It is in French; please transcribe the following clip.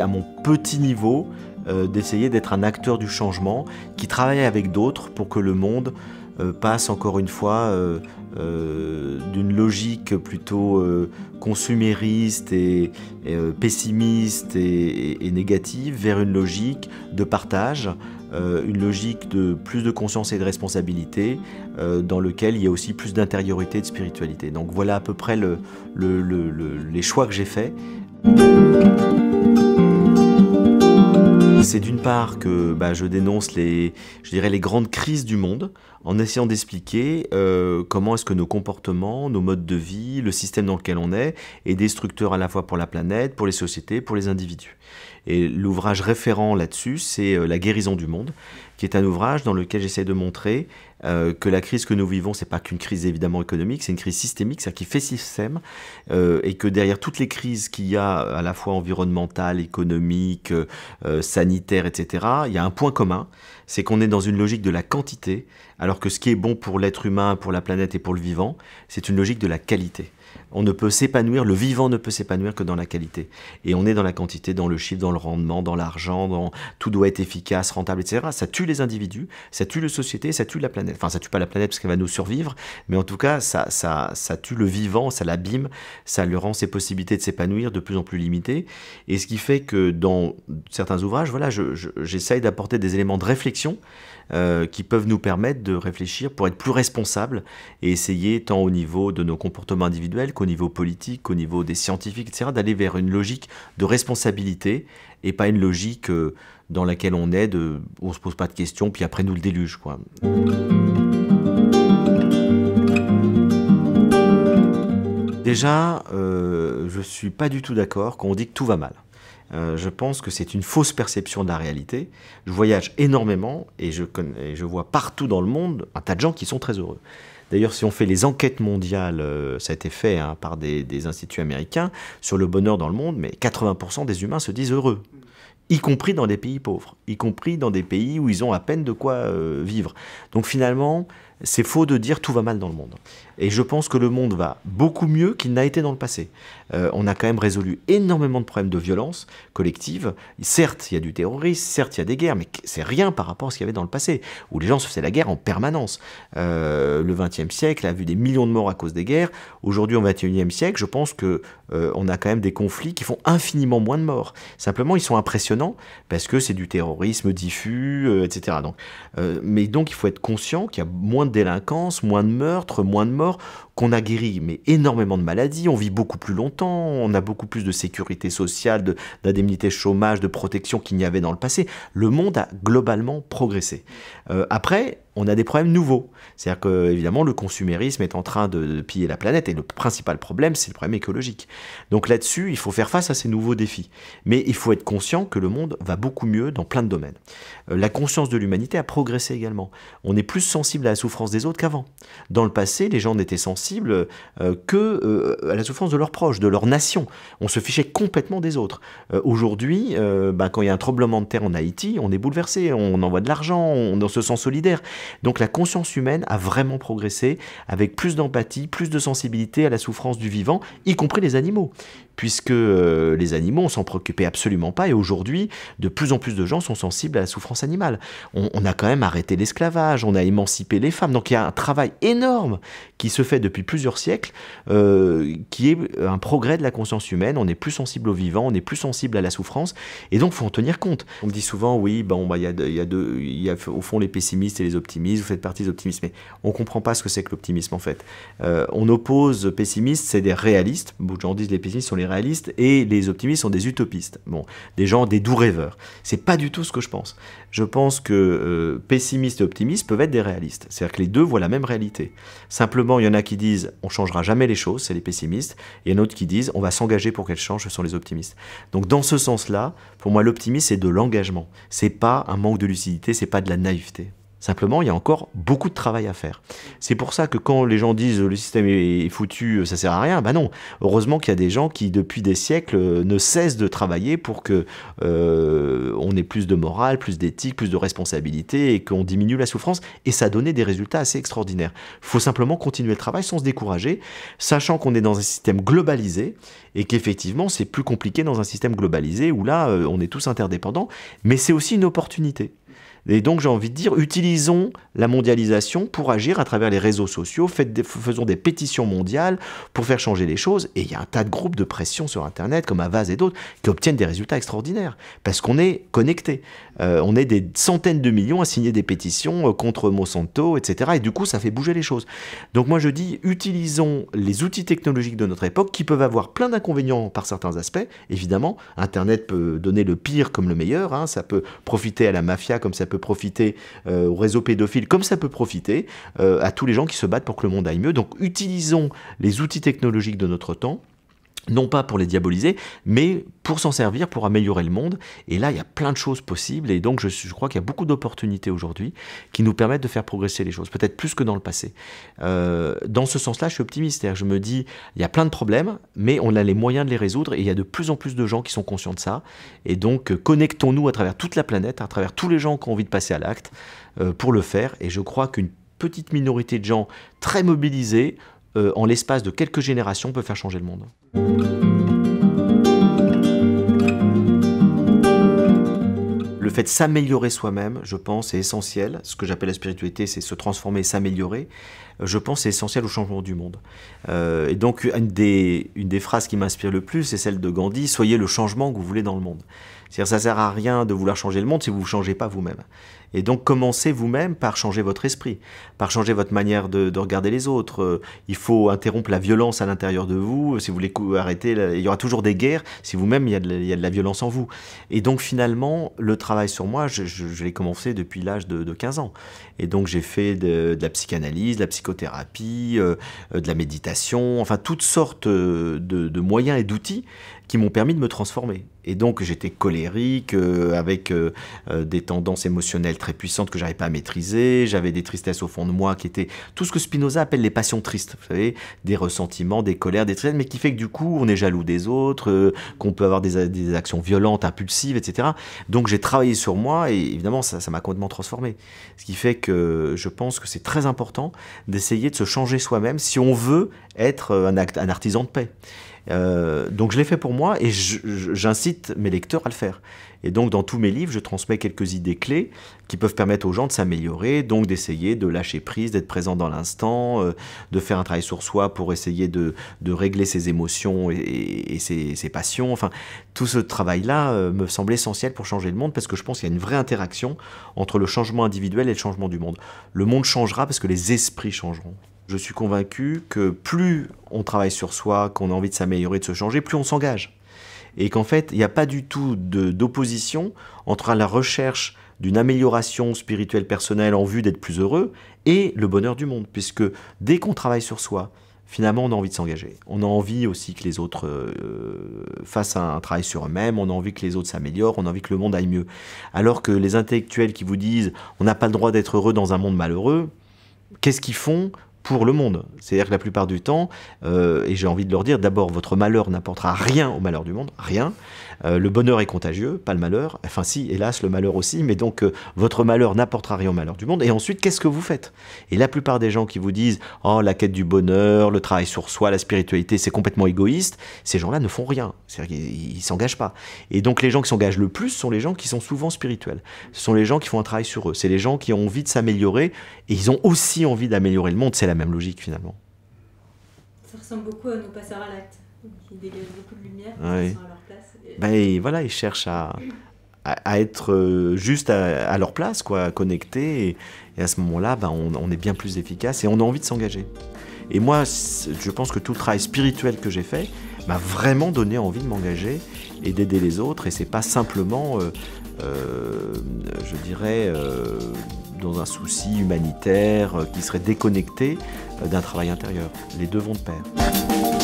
à mon petit niveau euh, d'essayer d'être un acteur du changement qui travaille avec d'autres pour que le monde euh, passe encore une fois euh, d'une logique plutôt consumériste et, pessimiste et, négative vers une logique de partage, une logique de plus de conscience et de responsabilité dans lequel il y a aussi plus d'intériorité et de spiritualité. Donc voilà à peu près les choix que j'ai faits. Part que bah, je dénonce les, je dirais, les grandes crises du monde en essayant d'expliquer euh, comment est-ce que nos comportements, nos modes de vie, le système dans lequel on est, est destructeur à la fois pour la planète, pour les sociétés, pour les individus. Et l'ouvrage référent là-dessus, c'est euh, La guérison du monde, qui est un ouvrage dans lequel j'essaie de montrer euh, que la crise que nous vivons, c'est pas qu'une crise évidemment économique, c'est une crise systémique, c'est-à-dire qui fait système, euh, et que derrière toutes les crises qu'il y a, à la fois environnementales, économiques, euh, sanitaires, etc., il y a un point commun, c'est qu'on est dans une logique de la quantité, alors que ce qui est bon pour l'être humain, pour la planète et pour le vivant, c'est une logique de la qualité. On ne peut s'épanouir, le vivant ne peut s'épanouir que dans la qualité. Et on est dans la quantité, dans le chiffre, dans le rendement, dans l'argent, dans tout doit être efficace, rentable, etc. Ça tue les individus, ça tue la société, ça tue la planète. Enfin, ça tue pas la planète parce qu'elle va nous survivre, mais en tout cas, ça, ça, ça tue le vivant, ça l'abîme, ça lui rend ses possibilités de s'épanouir de plus en plus limitées. Et ce qui fait que dans certains ouvrages, voilà, j'essaye d'apporter des éléments de réflexion euh, qui peuvent nous permettre de réfléchir pour être plus responsables et essayer, tant au niveau de nos comportements individuels qu'au niveau politique, qu'au niveau des scientifiques, etc., d'aller vers une logique de responsabilité et pas une logique euh, dans laquelle on est, de, où on se pose pas de questions, puis après nous le déluge. Quoi. Déjà, euh, je suis pas du tout d'accord quand on dit que tout va mal. Euh, je pense que c'est une fausse perception de la réalité. Je voyage énormément et je, vois partout dans le monde un tas de gens qui sont très heureux. D'ailleurs, si on fait les enquêtes mondiales, euh, ça a été fait hein, par des, instituts américains, sur le bonheur dans le monde, mais 80% des humains se disent heureux, y compris dans des pays pauvres, y compris dans des pays où ils ont à peine de quoi euh, vivre. Donc finalement, c'est faux de dire tout va mal dans le monde. Et je pense que le monde va beaucoup mieux qu'il n'a été dans le passé. Euh, on a quand même résolu énormément de problèmes de violence collective. Certes, il y a du terrorisme, certes, il y a des guerres, mais c'est rien par rapport à ce qu'il y avait dans le passé, où les gens se faisaient la guerre en permanence. Euh, le XXe siècle a vu des millions de morts à cause des guerres. Aujourd'hui, au XXIe siècle, je pense que euh, on a quand même des conflits qui font infiniment moins de morts. Simplement, ils sont impressionnants parce que c'est du terrorisme diffus, etc. Donc, mais donc, il faut être conscient qu'il y a moins de délinquance, moins de meurtres, moins de morts, qu'on a guéri mais énormément de maladies, on vit beaucoup plus longtemps, on a beaucoup plus de sécurité sociale, d'indemnité chômage, de protection qu'il n'y avait dans le passé. Le monde a globalement progressé. Euh, après, on a des problèmes nouveaux. C'est-à-dire que, évidemment, le consumérisme est en train de, piller la planète et le principal problème, c'est le problème écologique. Donc là-dessus, il faut faire face à ces nouveaux défis. Mais il faut être conscient que le monde va beaucoup mieux dans plein de domaines. Euh, la conscience de l'humanité a progressé également. On est plus sensible à la souffrance des autres qu'avant. Dans le passé, les gens n'étaient sensibles euh, que euh, à la souffrance de leurs proches, de leur nation. On se fichait complètement des autres. Aujourd'hui, bah, quand il y a un tremblement de terre en Haïti, on est bouleversé, on envoie de l'argent, on se sent solidaire. Donc la conscience humaine a vraiment progressé avec plus d'empathie, plus de sensibilité à la souffrance du vivant, y compris les animaux puisque euh, les animaux, on s'en préoccupait absolument pas, et aujourd'hui, de plus en plus de gens sont sensibles à la souffrance animale. On, a quand même arrêté l'esclavage, on a émancipé les femmes, donc il y a un travail énorme qui se fait depuis plusieurs siècles, euh, qui est un progrès de la conscience humaine, on est plus sensible au vivant, on est plus sensible à la souffrance, et donc faut en tenir compte. On me dit souvent, oui, bon, bah, il y, a, y, a y a au fond les pessimistes et les optimistes, vous faites partie des optimistes, mais on comprend pas ce que c'est que l'optimisme en fait. Euh, on oppose pessimistes, c'est des réalistes, beaucoup de gens disent les pessimistes sont les réalistes et les optimistes sont des utopistes. Bon, des gens, des doux rêveurs. C'est pas du tout ce que je pense. Je pense que euh, pessimistes et optimistes peuvent être des réalistes. C'est-à-dire que les deux voient la même réalité. Simplement, il y en a qui disent on changera jamais les choses, c'est les pessimistes, et il y en a d'autres qui disent on va s'engager pour qu'elles changent, ce sont les optimistes. Donc dans ce sens-là, pour moi, l'optimisme c'est de l'engagement. C'est pas un manque de lucidité, c'est pas de la naïveté. Simplement, il y a encore beaucoup de travail à faire. C'est pour ça que quand les gens disent le système est foutu, ça sert à rien, ben non. Heureusement qu'il y a des gens qui, depuis des siècles, ne cessent de travailler pour que euh, on ait plus de morale, plus d'éthique, plus de responsabilité et qu'on diminue la souffrance. Et ça a donné des résultats assez extraordinaires. Il faut simplement continuer le travail sans se décourager, sachant qu'on est dans un système globalisé et qu'effectivement c'est plus compliqué dans un système globalisé où là euh, on est tous interdépendants. Mais c'est aussi une opportunité. Et donc j'ai envie de dire, utilisons la mondialisation pour agir à travers les réseaux sociaux, faisons des pétitions mondiales pour faire changer les choses. Et il y a un tas de groupes de pression sur Internet, comme Avaz et d'autres, qui obtiennent des résultats extraordinaires, parce qu'on est connecté. Euh, on est des centaines de millions à signer des pétitions euh, contre Monsanto, etc. Et du coup, ça fait bouger les choses. Donc moi je dis, utilisons les outils technologiques de notre époque, qui peuvent avoir plein d'inconvénients par certains aspects. Évidemment, Internet peut donner le pire comme le meilleur, hein. ça peut profiter à la mafia comme ça peut profiter euh, au réseau pédophile, comme ça peut profiter euh, à tous les gens qui se battent pour que le monde aille mieux. Donc utilisons les outils technologiques de notre temps non pas pour les diaboliser, mais pour s'en servir, pour améliorer le monde. Et là, il y a plein de choses possibles, et donc je, crois qu'il y a beaucoup d'opportunités aujourd'hui qui nous permettent de faire progresser les choses, peut-être plus que dans le passé. Euh, dans ce sens-là, je suis optimiste, je me dis, il y a plein de problèmes, mais on a les moyens de les résoudre, et il y a de plus en plus de gens qui sont conscients de ça. Et donc, connectons-nous à travers toute la planète, à travers tous les gens qui ont envie de passer à l'acte, euh, pour le faire, et je crois qu'une petite minorité de gens très mobilisés euh, en l'espace de quelques générations, peut faire changer le monde. Le fait de s'améliorer soi-même, je pense, est essentiel. Ce que j'appelle la spiritualité, c'est se transformer, s'améliorer. Je pense c'est essentiel au changement du monde. Euh, et donc, une des, une des phrases qui m'inspire le plus, c'est celle de Gandhi Soyez le changement que vous voulez dans le monde. C'est-à-dire, ça sert à rien de vouloir changer le monde si vous ne changez pas vous-même. Et donc commencez vous-même par changer votre esprit, par changer votre manière de, regarder les autres. Euh, il faut interrompre la violence à l'intérieur de vous. Si vous voulez arrêter, il y aura toujours des guerres si vous-même il, y a de la violence en vous. Et donc finalement, le travail sur moi, je, l'ai commencé depuis l'âge de, 15 ans. Et donc j'ai fait de, la psychanalyse, de la psychothérapie, euh, de la méditation, enfin toutes sortes de moyens et d'outils qui m'ont permis de me transformer. Et donc j'étais colérique, euh, avec euh, euh, des tendances émotionnelles très puissantes que j'arrivais pas à maîtriser, j'avais des tristesses au fond de moi qui étaient tout ce que Spinoza appelle les passions tristes, vous savez, des ressentiments, des colères, des tristesses, mais qui fait que du coup on est jaloux des autres, qu'on peut avoir des, actions violentes, impulsives, etc. Donc j'ai travaillé sur moi et évidemment ça m'a complètement transformé. Ce qui fait que je pense que c'est très important d'essayer de se changer soi-même si on veut être un artisan de paix. Euh, donc je l'ai fait pour moi et j'incite mes lecteurs à le faire. Et donc dans tous mes livres, je transmets quelques idées clés qui peuvent permettre aux gens de s'améliorer, donc d'essayer de lâcher prise, d'être présent dans l'instant, euh, de faire un travail sur soi pour essayer de, régler ses émotions et, ses, passions. Enfin, tout ce travail-là euh, me semble essentiel pour changer le monde parce que je pense qu'il y a une vraie interaction entre le changement individuel et le changement du monde. Le monde changera parce que les esprits changeront. Je suis convaincu que plus on travaille sur soi, qu'on a envie de s'améliorer, de se changer, plus on s'engage. Et qu'en fait, il n'y a pas du tout d'opposition entre la recherche d'une amélioration spirituelle personnelle en vue d'être plus heureux et le bonheur du monde. Puisque dès qu'on travaille sur soi, finalement, on a envie de s'engager. On a envie aussi que les autres euh, fassent un travail sur eux-mêmes, on a envie que les autres s'améliorent, on a envie que le monde aille mieux. Alors que les intellectuels qui vous disent on n'a pas le droit d'être heureux dans un monde malheureux, qu'est-ce qu'ils font? Pour le monde. C'est-à-dire que la plupart du temps, euh, et j'ai envie de leur dire, d'abord, votre malheur n'apportera rien au malheur du monde, rien. Euh, le bonheur est contagieux, pas le malheur. Enfin si, hélas, le malheur aussi, mais donc euh, votre malheur n'apportera rien au malheur du monde. Et ensuite, qu'est-ce que vous faites? Et la plupart des gens qui vous disent, oh, la quête du bonheur, le travail sur soi, la spiritualité, c'est complètement égoïste, ces gens-là ne font rien. C'est-à-dire qu'ils ne s'engagent pas. Et donc les gens qui s'engagent le plus sont les gens qui sont souvent spirituels. Ce sont les gens qui font un travail sur eux. C'est les gens qui ont envie de s'améliorer et ils ont aussi envie d'améliorer le monde. La même logique finalement. Ça ressemble beaucoup à nos passeurs à l'acte, qui dégagent beaucoup de lumière, qui sont à leur place. Ben, voilà, ils cherchent à, à, être euh, juste à, leur place, quoi, connectés. Et, à ce moment-là, ben, on, est bien plus efficace et on a envie de s'engager. Et moi, je pense que tout le travail spirituel que j'ai fait m'a vraiment donné envie de m'engager et d'aider les autres. Et c'est pas simplement, euh, euh, je dirais, dans un souci humanitaire qui serait déconnecté d'un travail intérieur. Les deux vont de pair.